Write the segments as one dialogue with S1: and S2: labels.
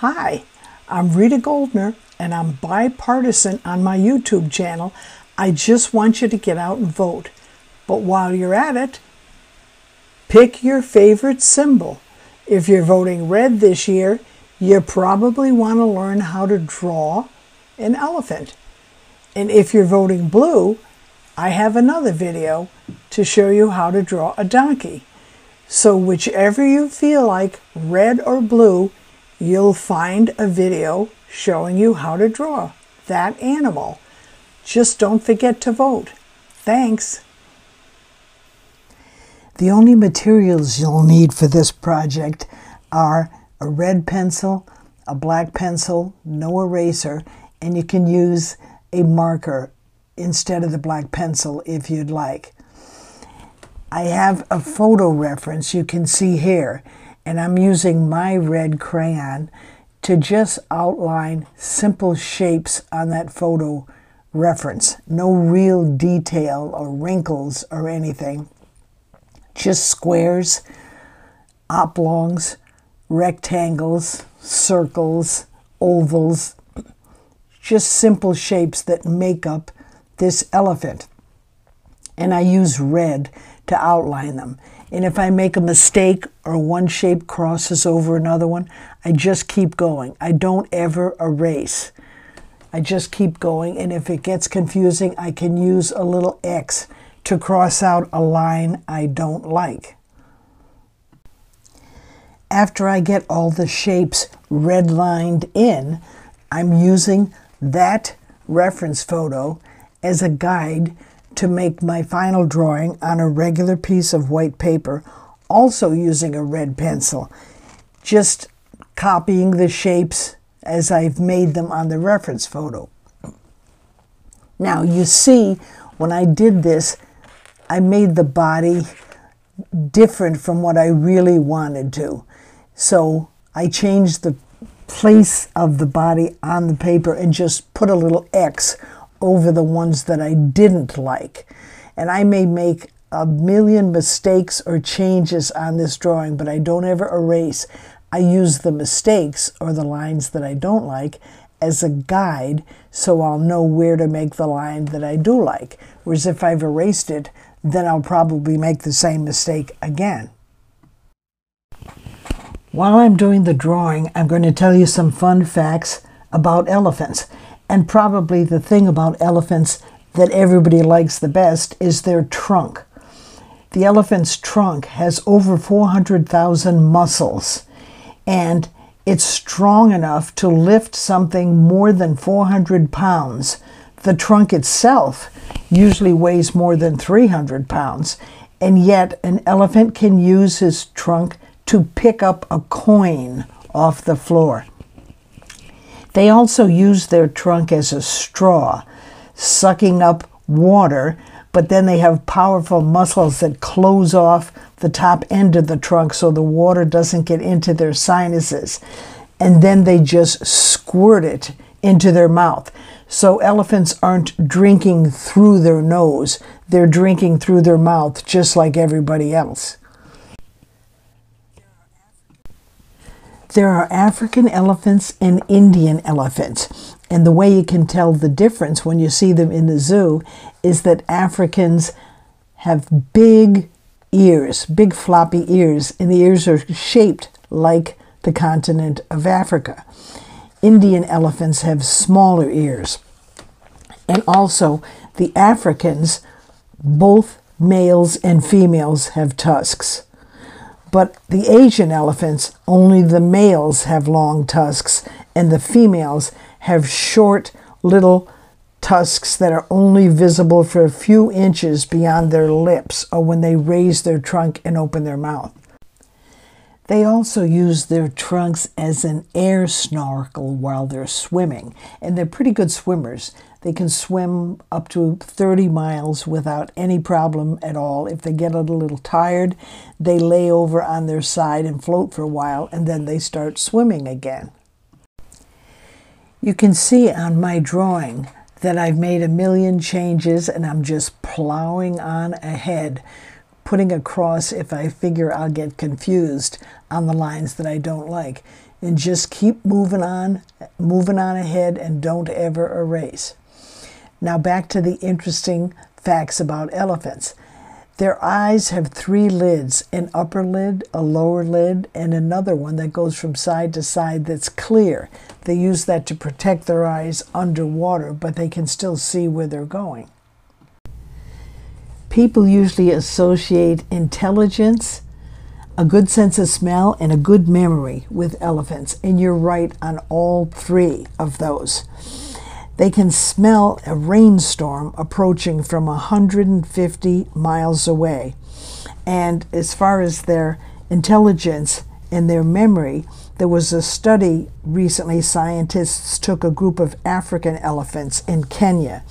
S1: Hi, I'm Rita Goldner and I'm bipartisan on my YouTube channel. I just want you to get out and vote. But while you're at it, pick your favorite symbol. If you're voting red this year, you probably want to learn how to draw an elephant. And if you're voting blue, I have another video to show you how to draw a donkey. So whichever you feel like, red or blue, you'll find a video showing you how to draw that animal. Just don't forget to vote. Thanks. The only materials you'll need for this project are a red pencil, a black pencil, no eraser, and you can use a marker instead of the black pencil if you'd like. I have a photo reference you can see here and I'm using my red crayon to just outline simple shapes on that photo reference. No real detail or wrinkles or anything. Just squares, oblongs, rectangles, circles, ovals, just simple shapes that make up this elephant. And I use red to outline them. And if I make a mistake or one shape crosses over another one, I just keep going. I don't ever erase. I just keep going. And if it gets confusing, I can use a little X to cross out a line I don't like. After I get all the shapes redlined in, I'm using that reference photo as a guide to make my final drawing on a regular piece of white paper, also using a red pencil, just copying the shapes as I've made them on the reference photo. Now you see, when I did this, I made the body different from what I really wanted to. So I changed the place of the body on the paper and just put a little X over the ones that I didn't like. And I may make a million mistakes or changes on this drawing, but I don't ever erase. I use the mistakes or the lines that I don't like as a guide so I'll know where to make the line that I do like. Whereas if I've erased it, then I'll probably make the same mistake again. While I'm doing the drawing, I'm going to tell you some fun facts about elephants. And probably the thing about elephants that everybody likes the best is their trunk. The elephant's trunk has over 400,000 muscles, and it's strong enough to lift something more than 400 pounds. The trunk itself usually weighs more than 300 pounds, and yet an elephant can use his trunk to pick up a coin off the floor. They also use their trunk as a straw, sucking up water, but then they have powerful muscles that close off the top end of the trunk so the water doesn't get into their sinuses. And then they just squirt it into their mouth. So elephants aren't drinking through their nose, they're drinking through their mouth just like everybody else. There are African elephants and Indian elephants. And the way you can tell the difference when you see them in the zoo is that Africans have big ears, big floppy ears, and the ears are shaped like the continent of Africa. Indian elephants have smaller ears. And also, the Africans, both males and females, have tusks. But the Asian elephants, only the males have long tusks, and the females have short little tusks that are only visible for a few inches beyond their lips or when they raise their trunk and open their mouth. They also use their trunks as an air snorkel while they're swimming, and they're pretty good swimmers. They can swim up to 30 miles without any problem at all. If they get a little tired, they lay over on their side and float for a while, and then they start swimming again. You can see on my drawing that I've made a million changes and I'm just plowing on ahead putting a cross if I figure I'll get confused on the lines that I don't like. And just keep moving on, moving on ahead, and don't ever erase. Now, back to the interesting facts about elephants. Their eyes have three lids an upper lid, a lower lid, and another one that goes from side to side that's clear. They use that to protect their eyes underwater, but they can still see where they're going. People usually associate intelligence, a good sense of smell, and a good memory with elephants, and you're right on all three of those. They can smell a rainstorm approaching from 150 miles away. And as far as their intelligence and their memory, there was a study recently, scientists took a group of African elephants in Kenya,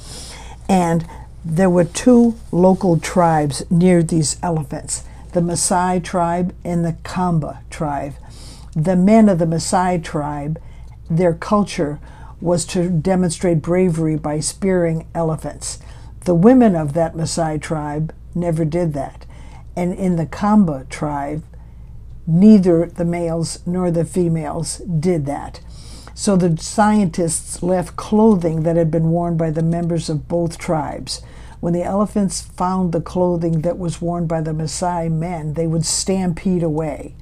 S1: and there were two local tribes near these elephants the Maasai tribe and the Kamba tribe. The men of the Maasai tribe, their culture was to demonstrate bravery by spearing elephants. The women of that Maasai tribe never did that. And in the Kamba tribe, neither the males nor the females did that. So the scientists left clothing that had been worn by the members of both tribes. When the elephants found the clothing that was worn by the Maasai men, they would stampede away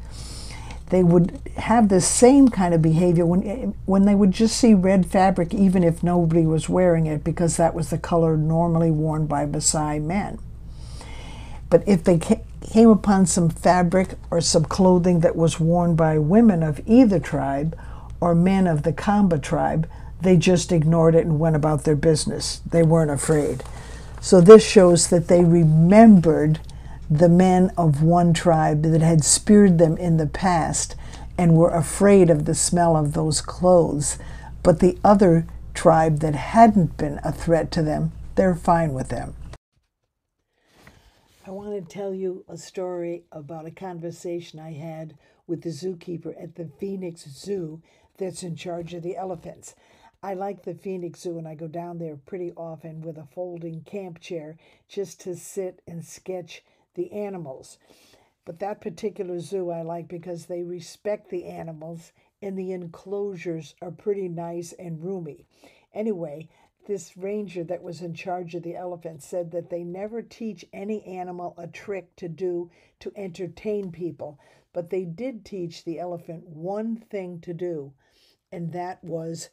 S1: they would have the same kind of behavior when when they would just see red fabric even if nobody was wearing it because that was the color normally worn by Maasai men. But if they came upon some fabric or some clothing that was worn by women of either tribe or men of the Kamba tribe, they just ignored it and went about their business. They weren't afraid. So this shows that they remembered the men of one tribe that had speared them in the past and were afraid of the smell of those clothes. But the other tribe that hadn't been a threat to them, they're fine with them. I want to tell you a story about a conversation I had with the zookeeper at the Phoenix Zoo that's in charge of the elephants. I like the Phoenix Zoo and I go down there pretty often with a folding camp chair just to sit and sketch the animals. But that particular zoo I like because they respect the animals and the enclosures are pretty nice and roomy. Anyway, this ranger that was in charge of the elephants said that they never teach any animal a trick to do to entertain people, but they did teach the elephant one thing to do, and that was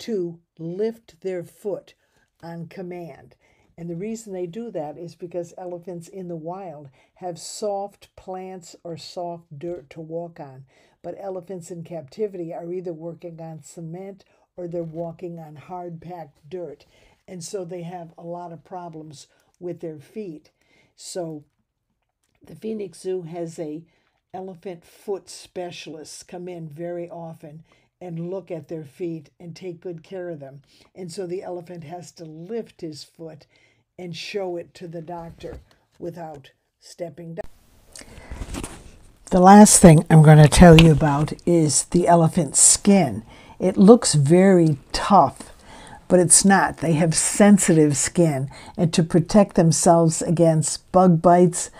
S1: to lift their foot on command. And the reason they do that is because elephants in the wild have soft plants or soft dirt to walk on. But elephants in captivity are either working on cement or they're walking on hard packed dirt. And so they have a lot of problems with their feet. So the Phoenix Zoo has a elephant foot specialist come in very often and look at their feet and take good care of them. And so the elephant has to lift his foot and show it to the doctor without stepping down. The last thing I'm going to tell you about is the elephant's skin. It looks very tough, but it's not. They have sensitive skin, and to protect themselves against bug bites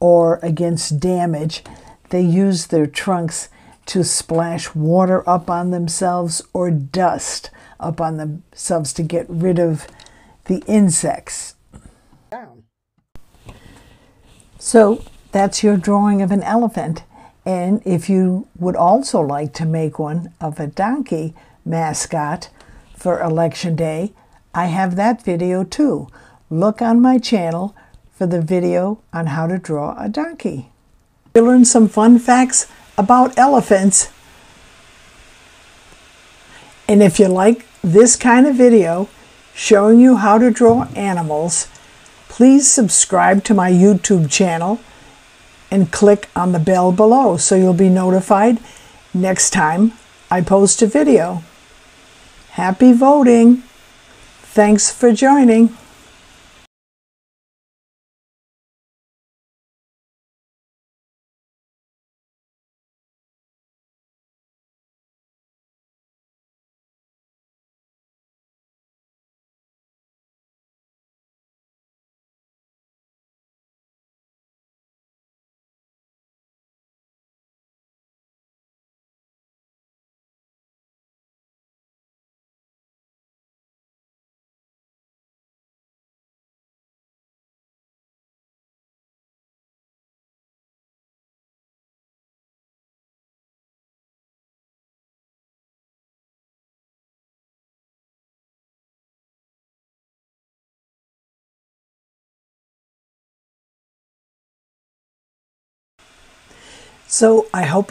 S1: or against damage, they use their trunks to splash water up on themselves or dust up on themselves to get rid of the insects down. So that's your drawing of an elephant. And if you would also like to make one of a donkey mascot for election day, I have that video too. Look on my channel for the video on how to draw a donkey. You learn some fun facts about elephants. And if you like this kind of video showing you how to draw animals, please subscribe to my YouTube channel and click on the bell below so you'll be notified next time I post a video. Happy voting! Thanks for joining. So I hope